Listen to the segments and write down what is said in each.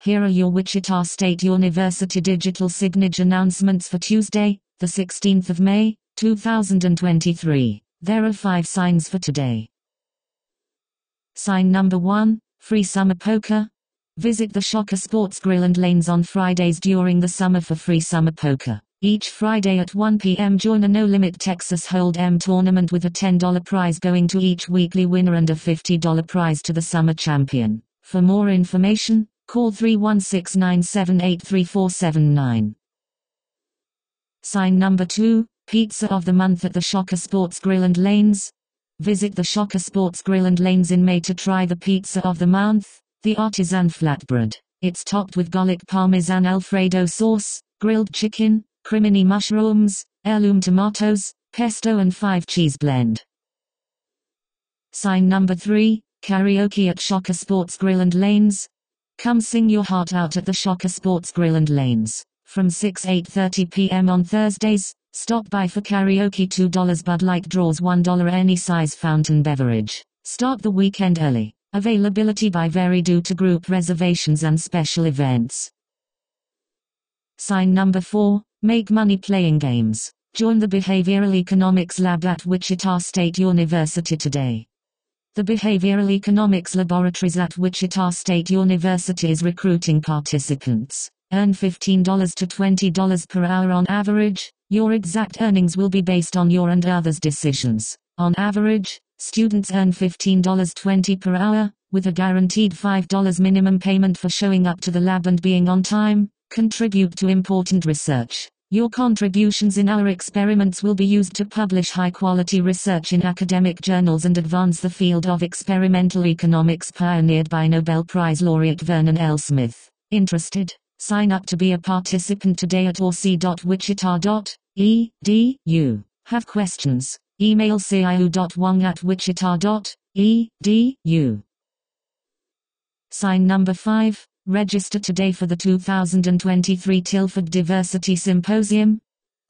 Here are your Wichita State University digital signage announcements for Tuesday, the 16th of May, 2023. There are five signs for today. Sign number one Free Summer Poker. Visit the Shocker Sports Grill and Lanes on Fridays during the summer for free summer poker. Each Friday at 1 p.m. join a No Limit Texas Hold'em tournament with a $10 prize going to each weekly winner and a $50 prize to the summer champion. For more information, call 316 978 3479. Sign number 2, Pizza of the Month at the Shocker Sports Grill and Lanes. Visit the Shocker Sports Grill and Lanes in May to try the Pizza of the Month, the artisan flatbread. It's topped with garlic parmesan alfredo sauce, grilled chicken, crimini mushrooms, heirloom tomatoes, pesto and 5 cheese blend. Sign number 3, karaoke at Shocker Sports Grill and Lanes. Come sing your heart out at the Shocker Sports Grill and Lanes. From 6 8.30 p.m. on Thursdays, stop by for karaoke $2 Bud Light draws $1 any size fountain beverage. Start the weekend early. Availability by vary due to group reservations and special events. Sign number 4, Make money playing games. Join the Behavioral Economics Lab at Wichita State University today. The Behavioral Economics Laboratories at Wichita State University is recruiting participants. Earn $15 to $20 per hour on average. Your exact earnings will be based on your and others' decisions. On average, students earn $15.20 per hour, with a guaranteed $5 minimum payment for showing up to the lab and being on time. Contribute to important research. Your contributions in our experiments will be used to publish high quality research in academic journals and advance the field of experimental economics pioneered by Nobel Prize laureate Vernon L. Smith. Interested? Sign up to be a participant today at orc.wichita.edu. Have questions? Email ciu.wong at wichita.edu. Sign number 5. Register today for the 2023 Tilford Diversity Symposium.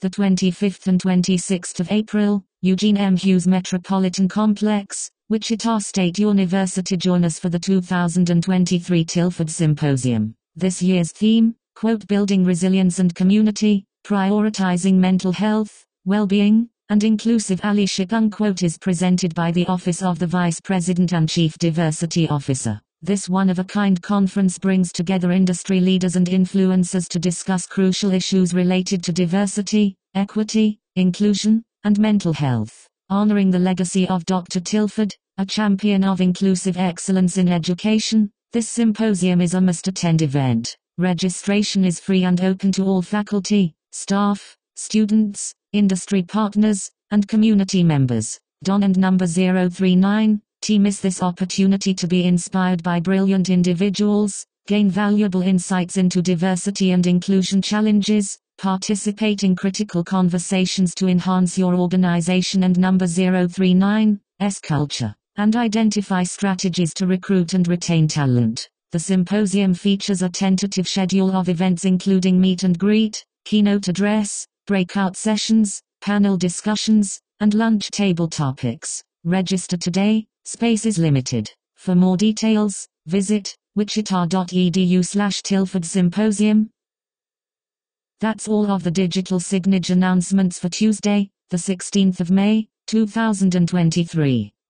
The 25th and 26th of April, Eugene M. Hughes Metropolitan Complex, Wichita State University join us for the 2023 Tilford Symposium. This year's theme, quote building resilience and community, prioritizing mental health, well-being, and inclusive allyship unquote is presented by the Office of the Vice President and Chief Diversity Officer. This one-of-a-kind conference brings together industry leaders and influencers to discuss crucial issues related to diversity, equity, inclusion, and mental health. Honoring the legacy of Dr. Tilford, a champion of inclusive excellence in education, this symposium is a must-attend event. Registration is free and open to all faculty, staff, students, industry partners, and community members. Don and number 039 to miss this opportunity to be inspired by brilliant individuals, gain valuable insights into diversity and inclusion challenges, participate in critical conversations to enhance your organization and number 039, S culture, and identify strategies to recruit and retain talent. The symposium features a tentative schedule of events including meet and greet, keynote address, breakout sessions, panel discussions, and lunch table topics. Register today, Space is limited. For more details, visit wichita.edu slash Tilford Symposium. That's all of the digital signage announcements for Tuesday, the 16th of May, 2023.